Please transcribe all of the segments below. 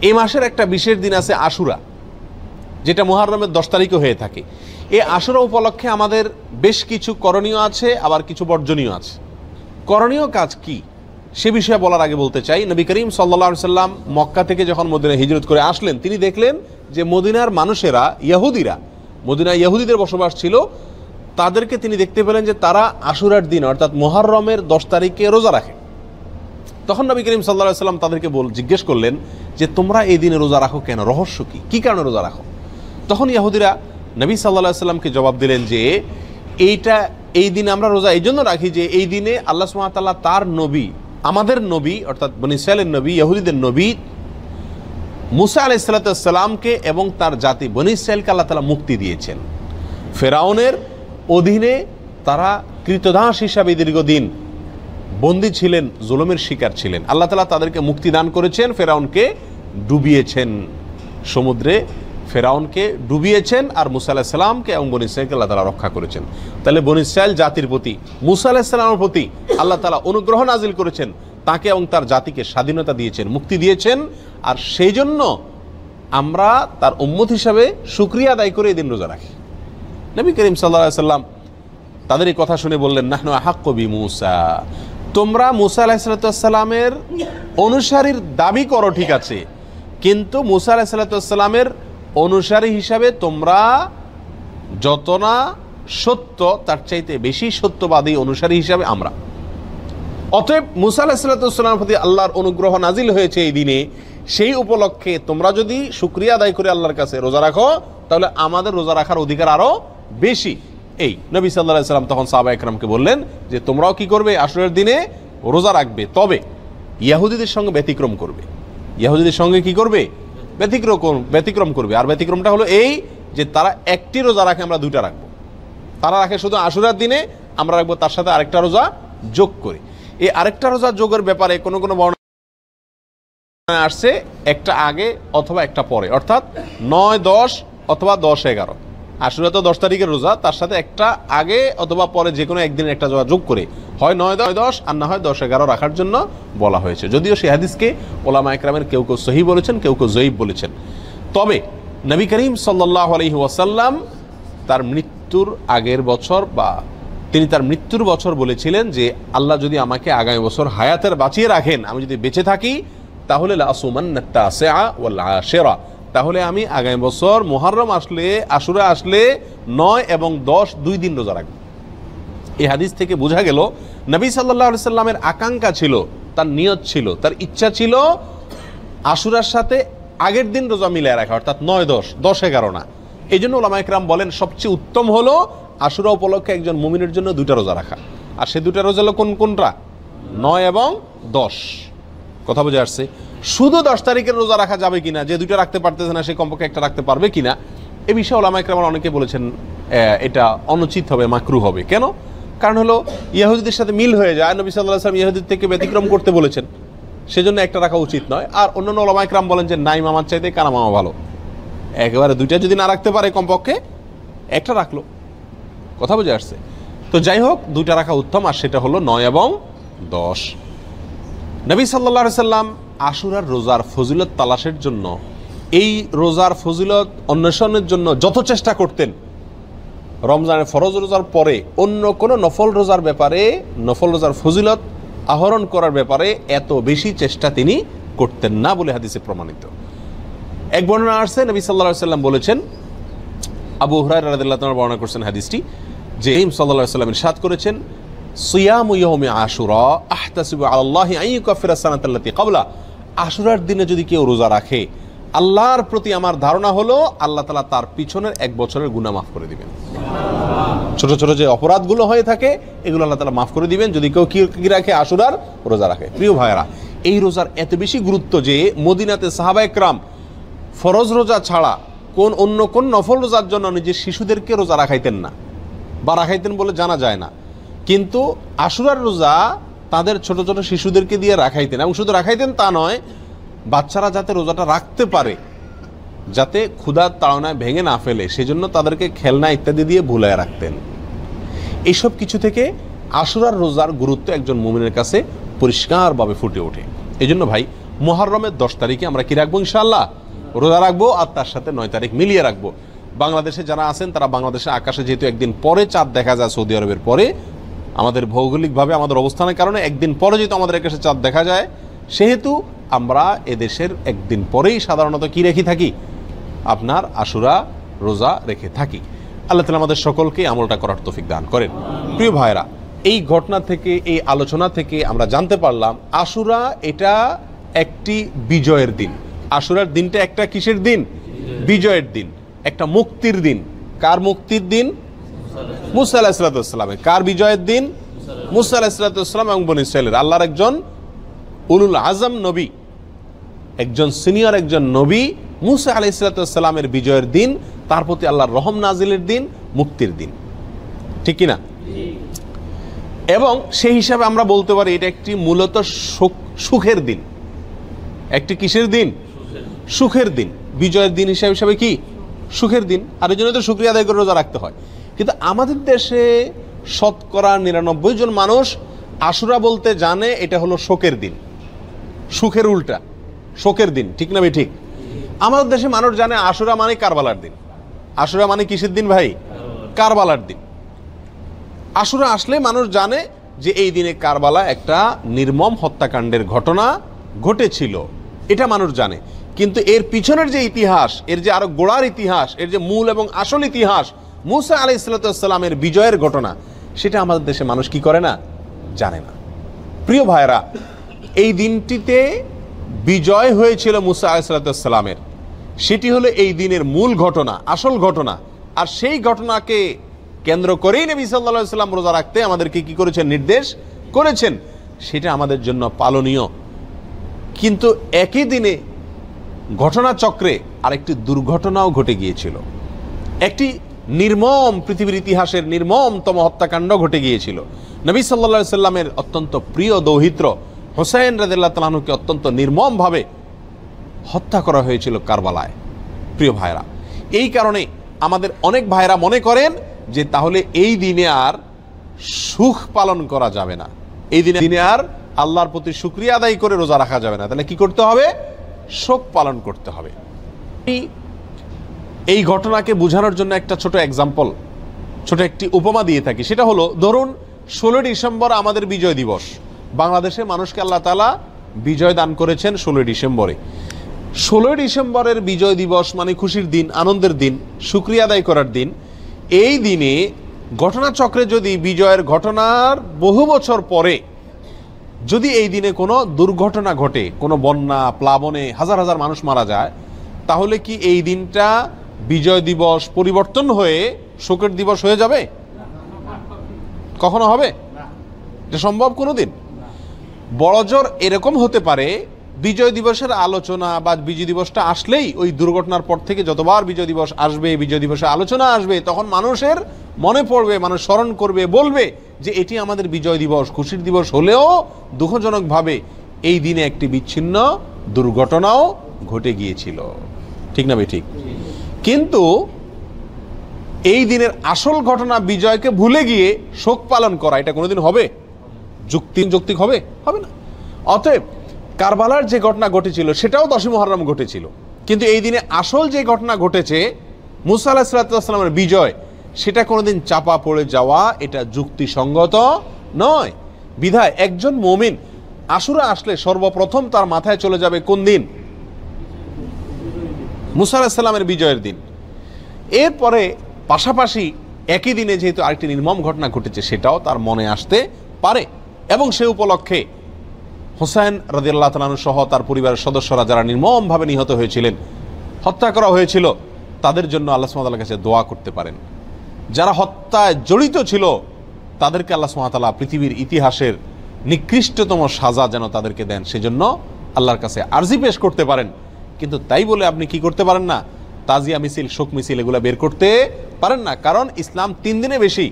এই মাসের একটা বিশেষ দিন আছে আশুরা, যেটা মহারমের দশ তারিখে হয়ে থাকে। এই আশুরা উপলক্ষে আমাদের বেশ কিছু করণীয় আছে, আবার কিছু বর্জনীয় আছে। করণীয় কাজ কি? সে বিষয়ে বলার আগে বলতে চাই, নবী করিম সাল্লা সাল্লাম মক্কা থেকে যখন মদিনা হিজরত করে আসলেন, তিনি দেখলেন যে মদিনার মানুষেরা ইয়াহুদিরা মদিনা ইয়াহুদিদের বসবাস ছিল, তাদেরকে তিনি দেখতে পেলেন যে তারা আশুরার দিন, অর্থাৎ মহারমের দশ তারিখে রোজা রাখে। তখন নবী করিম সাল্লা সাল্লাম তাদেরকে বল জিজ্ঞেস করলেন যে, তোমরা এই দিনে রোজা রাখো কেন? রহস্য কি? কী কারণে রোজা রাখো? তখন ইয়াহুদিরা নবী সাল্লাহ সাল্লামকে জবাব দিলেন যে, এইটা, এই দিনে আমরা রোজা এই জন্য রাখি যে, এই দিনে আল্লাহ সুমাতাল্লাহ তার নবী, আমাদের নবী, অর্থাৎ বনিসালের নবী, ইহুদিদের নবী, মুসা আলাইসাল্লাতামকে এবং তার জাতি বনিসাইলকে আল্লাহ তালা মুক্তি দিয়েছেন। ফেরাউনের অধীনে তারা কৃতদাস হিসাবে দীর্ঘদিন বন্দী ছিলেন, জুলমের শিকার ছিলেন। আল্লাহ তালা তাদেরকে মুক্তি দান করেছেন, ফেরাউনকে ডুবিয়েছেন। সমুদ্রে ফেরাউনকে ডুবিয়েছেন আর মুসা আলাহিসাল্লামকে এবং বনি ইসরায়েলকে আল্লাহ তালা রক্ষা করেছেন। তাহলে বনি জাতির প্রতি, মুসা আলাহিসাল্লামের প্রতি আল্লাহ তালা অনুগ্রহ নাজিল করেছেন, তাকে এবং তার জাতিকে স্বাধীনতা দিয়েছেন, মুক্তি দিয়েছেন। আর সেই জন্য আমরা তার উম্মত হিসাবে সুক্রিয়া আদায় করে এই দিন রোজা রাখি। নবী করিম সাল্লা সাল্লাম তাদের এই কথা শুনে বললেন, নাহনু আহাক কবি মুসা। তোমরা মুসা আলাহিসাল্লামের অনুসারীর দাবি করো, ঠিক আছে। কিন্তু মুসা আলাহিসাল্লামের অনুসারী হিসাবে তোমরা যত না সত্য, তার চাইতে বেশি সত্যবাদী অনুসারী হিসাবে আমরা। অতএব মুসা আলাহিসাল্লামের প্রতি আল্লাহর অনুগ্রহ নাজিল হয়েছে এই দিনে। সেই উপলক্ষে তোমরা যদি সুক্রিয়া আদায় করে আল্লাহর কাছে রোজা রাখো, তাহলে আমাদের রোজা রাখার অধিকার আরও বেশি। এই নবী সাল্লাহ সাল্লাম তখন সাহবা একরামকে বললেন যে, তোমরাও কি করবে? আসরের দিনে রোজা রাখবে। তবে ইয়াহুদিদের সঙ্গে ব্যতিক্রম করবে। ইয়াহুদিদের সঙ্গে কি করবে? ব্যতিক্রম ব্যতিক্রম করবে। আর ব্যতিক্রমটা হলো এই যে, তারা একটি রোজা রাখে, আমরা দুইটা রাখব। তারা রাখে শুধু আশুরার দিনে, আমরা রাখব তার সাথে আরেকটা রোজা যোগ করে। এই আরেকটা রোজা যোগের ব্যাপারে কোনো কোনো বর্ণনা আসছে, একটা আগে অথবা একটা পরে। অর্থাৎ নয়, দশ অথবা দশ, এগারো। আশুরা তো দশ তারিখের রোজা, তার সাথে একটা আগে অথবা পরে যে কোনো একদিন একটা রোজা যোগ করে। হয় নয় দশ দশ, আর না হয় দশ এগারো রাখার জন্য বলা হয়েছে। যদিও সে হাদিসকে ওলামা একরামের কেউ কেউ সহি বলেছেন, কেউ কেউ জয়ীব বলেছেন। তবে নবী করিম সাল্লাহ আলহি ওয়াসাল্লাম তার মৃত্যুর আগের বছর বা তিনি তার মৃত্যুর বছর বলেছিলেন যে, আল্লাহ যদি আমাকে আগামী বছর হায়াতের বাঁচিয়ে রাখেন, আমি যদি বেঁচে থাকি, তাহলে সেরা তাহলে আমি আগামী বছর মোহারম আসলে, আশুরা আসলে নয় এবং দশ দুই দিন রোজা রাখব। এই হাদিস থেকে বোঝা গেল, নবী সাল্লাহ সাল্লামের আকাঙ্ক্ষা ছিল, তার নিয়ত ছিল, তার ইচ্ছা ছিল আশুরার সাথে আগের দিন রোজা মিলিয়ে রাখা, অর্থাৎ নয়, দশ দশ, এগারো না। এই জন্য ওলামা বলেন, সবচেয়ে উত্তম হলো আশুরা উপলক্ষে একজন মুমিনের জন্য দুইটা রোজা রাখা। আর সে দুটা রোজা হলো কোন, কোনটা? নয় এবং দশ। কথা বোঝা আসছে। শুধু দশ তারিখের রোজা রাখা যাবে কিনা, যে দুইটা রাখতে পারতেছে না, সে কমপক্ষে একটা রাখতে পারবে কিনা, এ বিষয়ে ওলামা একরাম অনেকে বলেছেন এটা অনুচিত হবে, মাকরু হবে। কেন? কারণ হলো, ইয়াহুদিদের সাথে মিল হয়ে যায়। নবী সাল্লাহ আসলাম ইয়াহুদির থেকে ব্যতিক্রম করতে বলেছেন। সেজন্য একটা রাখা উচিত নয়। আর অন্যান্য ওলামা একরাম বলেন যে, নাই, মামার চাইতে কানা মামা ভালো। একেবারে দুইটা যদি না রাখতে পারে কমপক্ষে, একটা রাখল। কথা বুঝে আসছে? তো যাই হোক, দুইটা রাখা উত্তম, আর সেটা হলো নয় এবং দশ। নবী সাল্লা সাল্লাম আশুরার রোজার ফজিলত তালাশের জন্য, এই রোজার ফজিলত অন্বেষণের জন্য যত চেষ্টা করতেন, রমজানের ফরজ রোজার পরে অন্য কোনো নফল রোজার ব্যাপারে, নফল রোজার ফজিলত আহরণ করার ব্যাপারে এত বেশি চেষ্টা তিনি করতেন না বলে হাদিসে প্রমাণিত। এক বর্ণনা আসছে, নবী সাল্লা সাল্লাম বলেছেন, আবু হরাই রাদিল্লাহ তোমার বর্ণনা করছেন হাদিসটি, যে ইম সাল্লাহ সাল্লাম ইরশাদ করেছেন, সিয়াম ইয়মে আশুরা আহতাসিবু আল্লাহ আইয়ুকাফির সানাতাল্লাতি কাবলা আশুরার দিনে যদি কেউ রোজা রাখে, আল্লাহর প্রতি আমার ধারণা হলো আল্লাহ তালা তার পিছনের এক বছরের গুণা মাফ করে দিবেন। ছোট ছোট যে অপরাধগুলো হয়ে থাকে, এগুলো আল্লাহ তালা মাফ করে দিবেন। যদি কেউ কি রাখে আশুরার, রোজা রাখে। প্রিয় ভাইয়েরা, এই রোজার এত বেশি গুরুত্ব যে মদিনাতে সাহাবা একরাম ফরজ রোজা ছাড়া কোন অন্য কোন নফল রোজার জন্য নিজের শিশুদেরকে রোজা রাখাইতেন না বা রাখাইতেন বলে জানা যায় না। কিন্তু আশুরার রোজা তাদের ছোট ছোট শিশুদেরকে দিয়ে রাখাইতেন। এবং শুধু রাখাইতেন তা নয়, বাচ্চারা যাতে রোজাটা রাখতে পারে, যাতে ক্ষুধার তাড়নায় ভেঙে না ফেলে, সেজন্য তাদেরকে খেলনা ইত্যাদি দিয়ে ভুলায় রাখতেন। এইসব কিছু থেকে আশুরার রোজার গুরুত্ব একজন মুমিনের কাছে পরিষ্কারভাবে ফুটে ওঠে। এই জন্য ভাই মোহরমের দশ তারিখে আমরা কি রাখব ইনশাল্লাহ রোজা রাখব আর তার সাথে নয় তারিখ মিলিয়ে রাখব। বাংলাদেশে যারা আছেন, তারা বাংলাদেশে আকাশে যেহেতু একদিন পরে চাঁদ দেখা যায় সৌদি আরবের পরে আমাদের ভৌগোলিকভাবে, আমাদের অবস্থানের কারণে একদিন পরে যেহেতু আমাদের আকাশে চাঁদ দেখা যায়, সেহেতু আমরা এদেশের একদিন পরেই সাধারণত কি রেখে থাকি? আপনার আশুরা, রোজা রেখে থাকি। আল্লাহ তালা আমাদের সকলকে আমলটা করার তৌফিক দান করেন। প্রিয় ভাইরা এই ঘটনা থেকে, এই আলোচনা থেকে আমরা জানতে পারলাম, আশুরা এটা একটি বিজয়ের দিন। আশুরার দিনটা একটা কিসের দিন? বিজয়ের দিন। একটা মুক্তির দিন। কার মুক্তির দিন? মুসা আলাহিসাল্লামের কার বিজয়ের দিন? মুসা আলাহিসাল্লাম এবং বন ইসরায়েলের আল্লাহর একজন উলুল আজম নবী, একজন সিনিয়র একজন নবী মুসা আলাইসালামের বিজয়ের দিন, তার প্রতি আল্লাহর রহম নাজিলের দিন, মুক্তির দিন। ঠিক কিনা? এবং সেই হিসাবে আমরা বলতে পারি এটা একটি মূলত সুখ- সুখের দিন। একটি কিসের দিন? সুখের দিন। বিজয়ের দিন হিসাবে হিসাবে কি? সুখের দিন। আর এই জন্য তো শুক্রিয়া আদায় করে রোজা রাখতে হয়। কিন্তু আমাদের দেশে শতকরা নিরানব্বই জন মানুষ আশুরা বলতে জানে এটা হলো শোকের দিন। সুখের উল্টা, শোকের দিন, ঠিক না ভাই, ঠিক? আমাদের দেশে মানুষ জানে আশুরা মানে কারবালার দিন। আশুরা মানে কিসের দিন ভাই? কারবালার দিন। আশুরা আসলে মানুষ জানে যে এই দিনে কারবালা একটা নির্মম হত্যাকাণ্ডের ঘটনা ঘটেছিল। এটা মানুষ জানে। কিন্তু এর পিছনের যে ইতিহাস, এর যে আরও গোড়ার ইতিহাস, এর যে মূল এবং আসল ইতিহাস মুসা আলি সাল্লামের বিজয়ের ঘটনা, সেটা আমাদের দেশে মানুষ কি করে না? জানে না। প্রিয় ভাইরা এই দিনটিতে বিজয় হয়েছিল মুসা আলাইসাল্লামের সেটি হলো এই দিনের মূল ঘটনা, আসল ঘটনা। আর সেই ঘটনাকে কেন্দ্র করেই নবী সাল্লা সাল্লাম রোজা রাখতে আমাদেরকে কি করেছেন? নির্দেশ করেছেন। সেটা আমাদের জন্য পালনীয়। কিন্তু একই দিনে ঘটনাচক্রে আরেকটি দুর্ঘটনাও ঘটে গিয়েছিল। একটি নির্মম পৃথিবীর ইতিহাসের নির্মমতম হত্যাকাণ্ড ঘটে গিয়েছিল। নবী সাল্লা সাল্লামের অত্যন্ত প্রিয় দৌহিত্র হোসেন রাদিল্লাহ তালাহুকে অত্যন্ত নির্মমভাবে হত্যা করা হয়েছিল কারবালায়। প্রিয় ভাইরা এই কারণে আমাদের অনেক ভাইরা মনে করেন যে তাহলে এই দিনে আর সুখ পালন করা যাবে না। এই দিনে দিনে আর আল্লাহর প্রতি শুক্রিয়া আদায় করে রোজা রাখা যাবে না। তাহলে কি করতে হবে? শোক পালন করতে হবে। এই- ঘটনাকে বোঝানোর জন্য একটা ছোট এক্সাম্পল ছোট একটি উপমা দিয়ে থাকি। সেটা হলো, ধরুন, ষোলোই ডিসেম্বর আমাদের বিজয় দিবস। বাংলাদেশে মানুষকে আল্লাহ তালা বিজয় দান করেছেন ষোলোই ডিসেম্বরে। ষোলোই ডিসেম্বরের বিজয় দিবস মানে খুশির দিন, আনন্দের দিন, শুক্রিয়া আদায় করার দিন। এই দিনে ঘটনাচক্রে যদি বিজয়ের ঘটনার বহু বছর পরে যদি এই দিনে কোনো দুর্ঘটনা ঘটে, কোনো বন্যা, প্লাবনে হাজার হাজার মানুষ মারা যায়, তাহলে কি এই দিনটা বিজয় দিবস পরিবর্তন হয়ে শোকের দিবস হয়ে যাবে? কখনো হবে? এটা সম্ভব কোনো দিন বড়জোর এরকম হতে পারে, বিজয় দিবসের আলোচনা বা বিজয় দিবসটা আসলেই ওই দুর্ঘটনার পর থেকে যতবার বিজয় দিবস আসবে, বিজয় দিবসে আলোচনা আসবে, তখন মানুষের মনে পড়বে, মানুষ স্মরণ করবে, বলবে যে এটি আমাদের বিজয় দিবস। খুশির দিবস হলেও দুঃখজনকভাবে এই দিনে একটি বিচ্ছিন্ন দুর্ঘটনাও ঘটে গিয়েছিল। ঠিক না ভাই? ঠিক? কিন্তু এই দিনের আসল ঘটনা বিজয়কে ভুলে গিয়ে শোক পালন করা, এটা কোনোদিন হবে? যুক্তি, যৌক্তিক হবে? হবে না। অতএব কারবালার যে ঘটনা ঘটেছিল, সেটাও দশই মহরম ঘটেছিল। কিন্তু এই দিনে আসল যে ঘটনা ঘটেছে, মুসা আলাহ সাল্লামের বিজয়, সেটা কোনোদিন চাপা পড়ে যাওয়া, এটা যুক্তিসঙ্গত নয়। বিধায় একজন মমিন, আশুরা আসলে সর্বপ্রথম তার মাথায় চলে যাবে কোন দিন? মুসা বিজয়ের দিন। এরপরে পাশাপাশি একই দিনে যেহেতু আরেকটি নির্মম ঘটনা ঘটেছে, সেটাও তার মনে আসতে পারে। এবং সে উপলক্ষে হোসেন রাজিয়াল্লাহ তালানু সহ তার পরিবারের সদস্যরা যারা নির্মমভাবে নিহত হয়েছিলেন, হত্যা করা হয়েছিল, তাদের জন্য আল্লাহ সুমাতার কাছে দোয়া করতে পারেন। যারা হত্যায় জড়িত ছিল, তাদেরকে আল্লাহ সুমাতালা পৃথিবীর ইতিহাসের নিকৃষ্টতম সাজা যেন তাদেরকে দেন, সেজন্য আল্লাহর কাছে আর্জি পেশ করতে পারেন। কিন্তু তাই বলে আপনি কি করতে পারেন না? তাজিয়া মিছিল, শোক মিছিল এগুলো বের করতে পারেন না। কারণ ইসলাম তিন দিনে বেশি।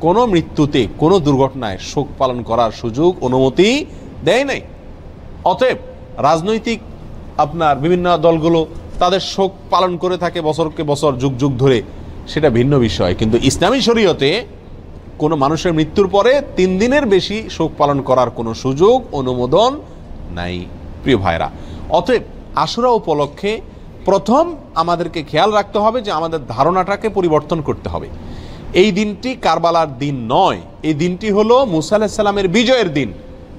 কোনো মৃত্যুতে, কোনো দুর্ঘটনায় শোক পালন করার সুযোগ, অনুমতি দেয় নাই। অতএব রাজনৈতিক আপনার বিভিন্ন দলগুলো তাদের শোক পালন করে থাকে বছরকে বছর, যুগ যুগ ধরে। সেটা ভিন্ন বিষয়। কিন্তু ইসলামী শরীয়তে কোনো মানুষের মৃত্যুর পরে তিন দিনের বেশি শোক পালন করার কোনো সুযোগ, অনুমোদন নাই, প্রিয় ভাইরা অতএব আশুরা উপলক্ষে প্রথম আমাদেরকে খেয়াল রাখতে হবে যে আমাদের ধারণাটাকে পরিবর্তন করতে হবে। এই দিনটি কারবালার দিন নয়, এই দিনটি হলো মুসা আলাহিসাল্লামের বিজয়ের দিন।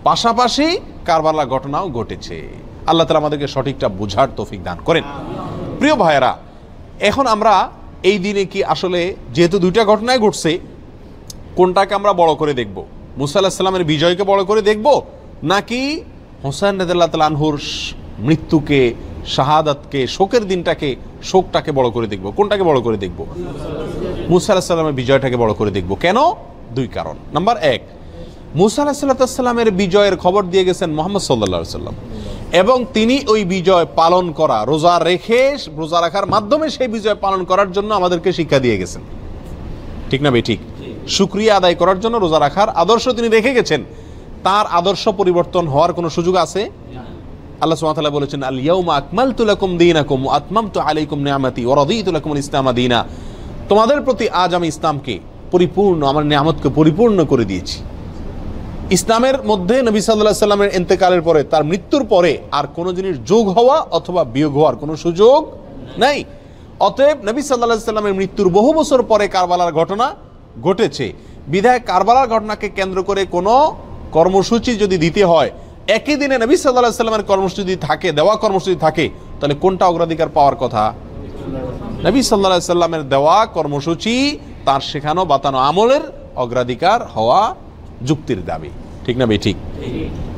পাশাপাশি কারবালা ঘটনাও ঘটেছে। আল্লাহ তালা আমাদেরকে সঠিকটা বোঝার তৌফিক দান করেন। প্রিয় ভাইয়েরা, এখন আমরা এই দিনে কি আসলে যেহেতু দুইটা ঘটনায় ঘটছে, কোনটাকে আমরা বড় করে দেখব? মুসা আলাহিসাল্লামের বিজয়কে বড় করে দেখব, নাকি হোসেন রাদিল্লাহ তালানহুর মৃত্যুকে, শাহাদাতকে, শোকের দিনটাকে, শোকটাকে বড় করে দেখব। কোনটাকে বড় করে দেখব? মুসা আলাহিসাল্লামের বিজয়টাকে বড় করে দেখব। কেন? দুই কারণ। নাম্বার এক, মুসা আলাহিসাল্লামের বিজয়ের খবর দিয়ে গেছেন মোহাম্মদ সাল্লা সাল্লাম এবং তিনি ওই বিজয় পালন করা, রোজা রেখে, রোজা রাখার মাধ্যমে সেই বিজয় পালন করার জন্য আমাদেরকে শিক্ষা দিয়ে গেছেন। ঠিক না ভাই? ঠিক। সুক্রিয়া আদায় করার জন্য রোজা রাখার আদর্শ তিনি রেখে গেছেন। তার আদর্শ পরিবর্তন হওয়ার কোনো সুযোগ আছে? আল্লাহ সুবহানাহু বলেছেন আল ইয়াউমা আকমালতু লাকুম দীনাকুম ওয়া আতমামতু আলাইকুম নিআমাতি ওয়া রাদিতু লাকুম ইসলাম দীনা। তোমাদের প্রতি আজ আমি ইসলামকে পরিপূর্ণ, আমার নিয়ামতকে পরিপূর্ণ করে দিয়েছি। ইসলামের মধ্যে নবী সাল্লাহ সাল্লামের ইন্তেকালের পরে, তার মৃত্যুর পরে আর কোনো জিনিস যোগ হওয়া অথবা বিয়োগ হওয়ার কোনো সুযোগ নাই। অতএব নবী সাল্লাহ সাল্লামের মৃত্যুর বহু বছর পরে কারবালার ঘটনা ঘটেছে। বিধায় কারবালার ঘটনাকে কেন্দ্র করে কোনো কর্মসূচি যদি দিতে হয় একই দিনে নবী সাল্লাহ সাল্লামের কর্মসূচি থাকে, দেওয়া কর্মসূচি থাকে, তাহলে কোনটা অগ্রাধিকার পাওয়ার কথা? নবী সাল্লাহ সাল্লামের দেওয়া কর্মসূচি, তার শেখানো, বাতানো আমলের অগ্রাধিকার হওয়া যুক্তির দাবি। ঠিক না ঠিক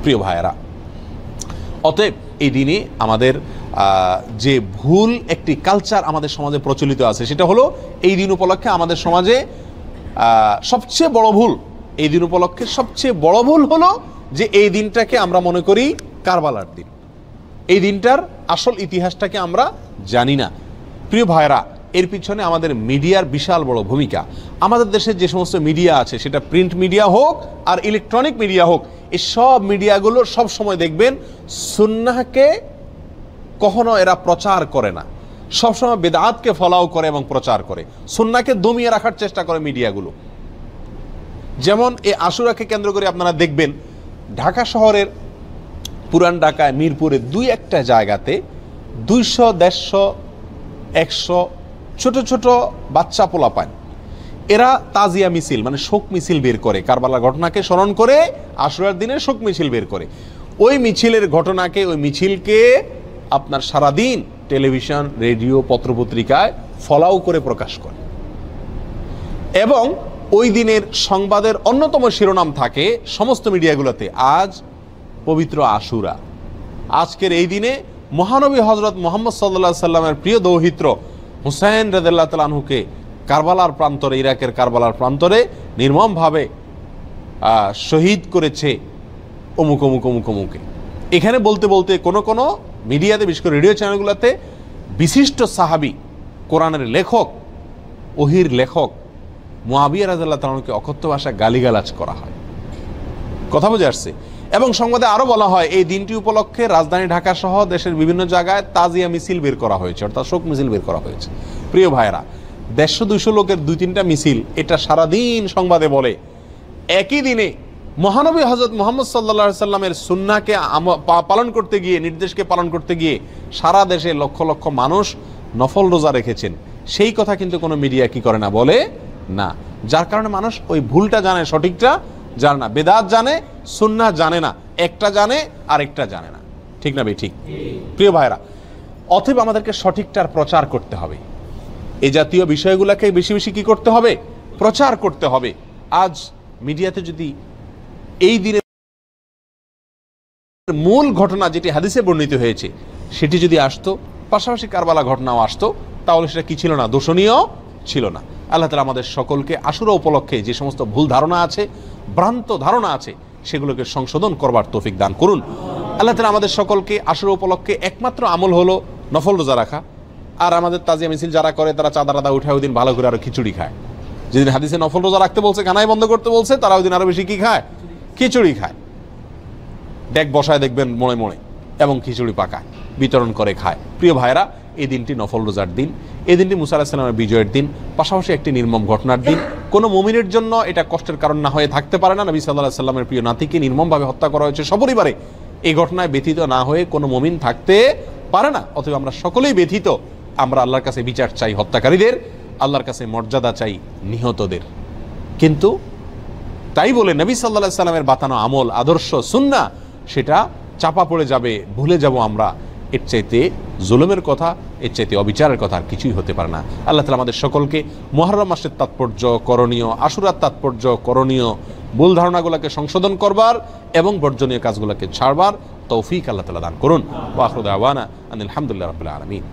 প্রিয় ভাইয়েরা, অতএব এই দিনে আমাদের যে ভুল একটি কালচার আমাদের সমাজে প্রচলিত আছে, সেটা হলো এই দিন উপলক্ষে আমাদের সমাজে সবচেয়ে বড় ভুল, এই দিন উপলক্ষে সবচেয়ে বড় ভুল হলো যে এই দিনটাকে আমরা মনে করি কারবালার দিন। এই দিনটার আসল ইতিহাসটাকে আমরা জানি না। প্রিয় ভাইরা এর পিছনে আমাদের মিডিয়ার বিশাল বড় ভূমিকা। আমাদের দেশের যে সমস্ত মিডিয়া আছে, সেটা প্রিন্ট মিডিয়া হোক আর ইলেকট্রনিক মিডিয়া হোক, এই সব মিডিয়াগুলো সব সময় দেখবেন সুন্নাহকে কখনো এরা প্রচার করে না। সবসময় বেদাতকে ফলাও করে এবং প্রচার করে। সুন্নাকে দমিয়ে রাখার চেষ্টা করে মিডিয়াগুলো। যেমন এই আশুরাকে কেন্দ্র করে আপনারা দেখবেন ঢাকা শহরের পুরান ঢাকায় মিরপুরে দুই একটা জায়গাতে দুইশো, দেড়শো, একশো ছোট ছোট বাচ্চা পোলা পান এরা তাজিয়া মিছিল মানে শোক মিছিল বের করে। কারবালার ঘটনাকে স্মরণ করে আশুরার দিনে শোক মিছিল বের করে। ওই মিছিলের ঘটনাকে, ওই মিছিলকে আপনার সারাদিন টেলিভিশন, রেডিও, পত্রপত্রিকায় ফলাও করে প্রকাশ করে। এবং ওই দিনের সংবাদের অন্যতম শিরোনাম থাকে সমস্ত মিডিয়াগুলোতে, আজ পবিত্র আশুরা। আজকের এই দিনে মহানবী হজরত মোহাম্মদ সাল্লা সাল্লামের প্রিয় দৌহিত্র হুসাইন রেদাল্লাহ তালাহুকে কারবালার প্রান্তরে, ইরাকের কারবালার প্রান্তরে নির্মমভাবে শহীদ করেছে অমুক অমুক অমুক, অমুকে। এখানে বলতে বলতে কোনো কোনো মিডিয়াতে, বিশেষ করে রেডিও চ্যানেলগুলোতে বিশিষ্ট সাহাবি, কোরআনের লেখক, ওহির লেখক মুয়াবিয়া রাজাল্লাহ তালকে অকথ্য ভাষায় গালিগালাজ করা হয়। কথা বুঝে আসছে? এবং সংবাদে আরও বলা হয়, এই দিনটি উপলক্ষে রাজধানী ঢাকা সহ দেশের বিভিন্ন জায়গায় তাজিয়া মিছিল বের করা হয়েছে, অর্থাৎ শোক মিছিল বের করা হয়েছে। প্রিয় ভাইরা দেড়শো দুইশো লোকের দুই তিনটা মিছিল এটা সারাদিন সংবাদে বলে। একই দিনে মহানবী হজরত মোহাম্মদ সাল্লা সাল্লামের সুন্নাকে পালন করতে গিয়ে, নির্দেশকে পালন করতে গিয়ে সারা দেশে লক্ষ লক্ষ মানুষ নফল রোজা রেখেছেন। সেই কথা কিন্তু কোনো মিডিয়া কি করে না বলে? না। যার কারণে মানুষ ওই ভুলটা জানে সঠিকটা, জানে না। বেদাত জানে সুন্না জানে না। একটা জানে, আরেকটা জানে না। ঠিক না ভাই? ঠিক। প্রিয় ভাইরা অতএব আমাদেরকে সঠিকটার প্রচার করতে হবে। এই জাতীয় বিষয়গুলোকে বেশি বেশি কি করতে হবে? প্রচার করতে হবে। আজ মিডিয়াতে যদি এই দিনে মূল ঘটনা যেটি হাদিসে বর্ণিত হয়েছে, সেটি যদি আসতো, পাশাপাশি কারবালা ঘটনাও আসতো, তাহলে সেটা কি ছিল না? দোষণীয় ছিল না। আল্লাহ তালা আমাদের সকলকে আশুরা উপলক্ষে যে সমস্ত ভুল ধারণা আছে, ভ্রান্ত ধারণা আছে, সেগুলোকে সংশোধন করবার তৌফিক দান করুন। আল্লাহ তালা আমাদের সকলকে আশুরা উপলক্ষে একমাত্র আমল হলো নফল রোজা রাখা। আর আমাদের তাজিয়া মিছিল যারা করে, তারা চাঁদা রাদা উঠায় ওই দিন ভালো করে আরও খিচুড়ি খায়। যেদিন হাদিসে নফল রোজা রাখতে বলছে কানাই বন্ধ করতে বলছে তারা ওই দিন আরও বেশি কি খায়? খিচুড়ি খায়। ডেক বসায় দেখবেন মনে মনে এবং খিচুড়ি পাকায়, বিতরণ করে খায়। প্রিয় ভাইরা এই দিনটি নফল রোজার দিন, এই দিনটি মুসা আলাহিসাল্লামের বিজয়ের দিন, পাশাপাশি একটি নির্মম ঘটনার দিন। কোনো মুমিনের জন্য এটা কষ্টের কারণ না হয়ে থাকতে পারে না। নবী সাল্লাহ সাল্লামের প্রিয় নাতিকে নির্মমভাবে হত্যা করা হয়েছে। সপরিবারে এই ঘটনায় ব্যথিত না হয়ে কোনো মমিন থাকতে পারে না। অথবা আমরা সকলেই ব্যথিত। আমরা আল্লাহর কাছে বিচার চাই হত্যাকারীদের, আল্লাহর কাছে মর্যাদা চাই নিহতদের। কিন্তু তাই বলে নবী সাল্লাহ সাল্লামের বাতানো আমল, আদর্শ সুন্না সেটা চাপা পড়ে যাবে, ভুলে যাব আমরা। এর চাইতে জুলুমের কথা, এর চাইতে অবিচারের কথা আর কিছুই হতে পারে না। আল্লাহ তালা আমাদের সকলকে মহরম মাসের তাৎপর্য, করণীয়, আশুরার তাৎপর্য, করণীয় ভুল ধারণাগুলোকে সংশোধন করবার এবং বর্জনীয় কাজগুলোকে ছাড়বার তৌফিক আল্লাহ তালা দান করুন। ওয়াহরুদ আওয়ানা আনিল আলহামদুলিল্লাহ রবিল্লা আলমিন।